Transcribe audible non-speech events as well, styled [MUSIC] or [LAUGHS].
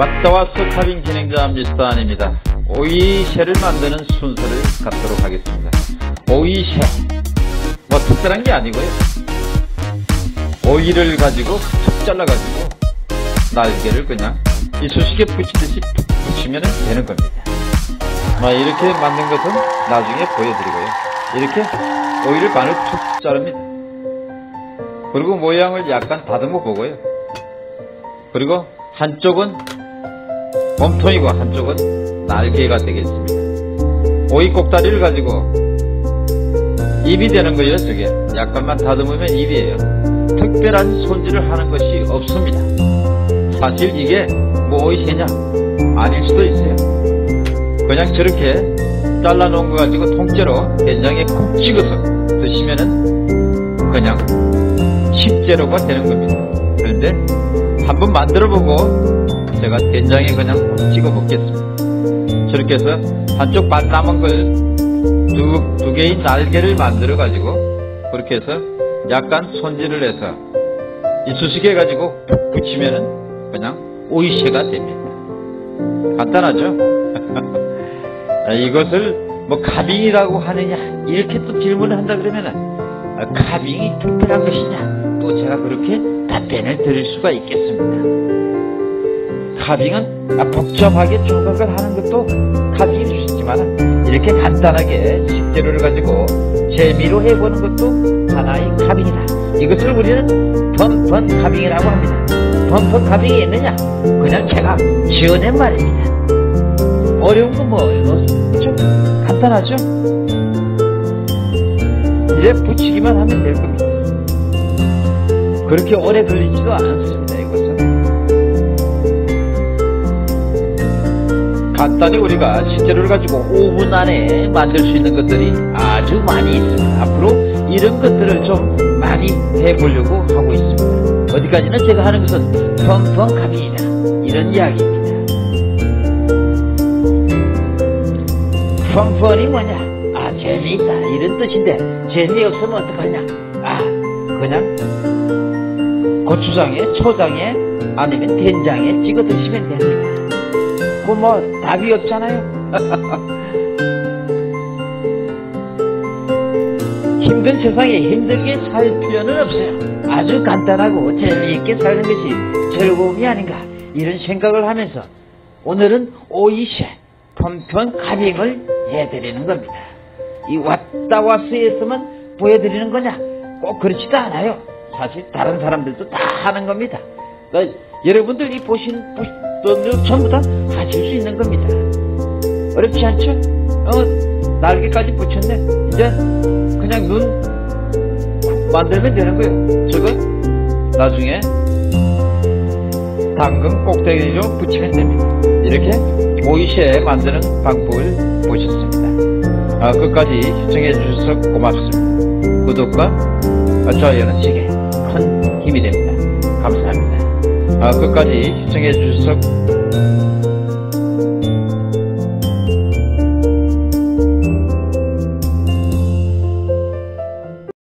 왔다왔어 카빙 진행자 미스터안입니다. 오이쉐를 만드는 순서를 갖도록 하겠습니다. 오이쉐 뭐 특별한 게 아니고요. 오이를 가지고 툭 잘라가지고 날개를 그냥 이쑤시개 붙이듯이 툭 붙이면 되는 겁니다. 뭐 이렇게 만든 것은 나중에 보여드리고요. 이렇게 오이를 반을 툭 자릅니다. 그리고 모양을 약간 다듬어 보고요. 그리고 한쪽은 몸통이고 한쪽은 날개가 되겠습니다. 오이 꼭다리를 가지고 입이 되는 거예요, 저게. 약간만 다듬으면 입이에요. 특별한 손질을 하는 것이 없습니다. 사실 이게 뭐 오이새냐? 아닐 수도 있어요. 그냥 저렇게 잘라놓은 거 가지고 통째로 된장에 콕 찍어서 드시면은 그냥 식재료가 되는 겁니다. 그런데 한번 만들어보고 제가 된장에 그냥 콕 찍어 먹겠습니다. 저렇게 해서 한쪽 반 남은 걸 두, 두 개의 날개를 만들어 가지고 그렇게 해서 약간 손질을 해서 이쑤시개 가지고 푹 붙이면은 그냥 오이쉐가 됩니다. 간단하죠? [LAUGHS] 아, 이것을 뭐 카빙이라고 하느냐 이렇게 또 질문을 한다 그러면은 아, 카빙이 특별한 것이냐 또 제가 그렇게 답변을 드릴 수가 있겠습니다. 카빙은 아, 복잡하게 조각을 하는 것도 카빙일 수 있지만 이렇게 간단하게 식재료를 가지고 재미로 해보는 것도 하나의 카빙이다. 이것을 우리는 펀펀 카빙이라고 합니다. 펀펀 카빙이 있느냐? 그냥 제가 지어낸 말입니다. 어려운 건 뭐예요? 좀 간단하죠? 이제 붙이기만 하면 될 겁니다. 그렇게 오래 걸리지도 않습니다, 이것은. 간단히 우리가 식재료를 가지고 5분 안에 만들 수 있는 것들이 아주 많이 있습니다. 앞으로 이런 것들을 좀 많이 해보려고 하고 있습니다. 어디까지나 제가 하는 것은 펑펑 갑니다. 이런 이야기입니다. 펑펑이 뭐냐? 아, 재미있다. 이런 뜻인데, 재미없으면 어떡하냐? 아, 그냥 고추장에, 초장에, 아니면 된장에 찍어 드시면 됩니다. 그뭐 답이 없잖아요. [LAUGHS] 힘든 세상에 힘들게 살 필요는 없어요. 아주 간단하고 재미있게 사는 것이 즐거움이 아닌가 이런 생각을 하면서 오늘은 오이쉐 펀펀 가빙을 해드리는 겁니다. 이 왔다 왔어에서만 보여드리는 거냐? 꼭 그렇지도 않아요. 사실 다른 사람들도 다 하는 겁니다. 그러니까 여러분들이 보신 분 들 전부 다 하실 수 있는 겁니다. 어렵지 않죠? 어, 날개까지 붙였네. 이제 그냥 눈 만들면 되는 거예요. 저건 나중에 당근 꼭대기로 붙이면 됩니다. 이렇게 오이쉐 만드는 방법을 보셨습니다. 아, 끝까지 시청해 주셔서 고맙습니다. 구독과 좋아요는 제게 큰 힘이 됩니다. 감사합니다. 아, 끝까지 시청해 주셔서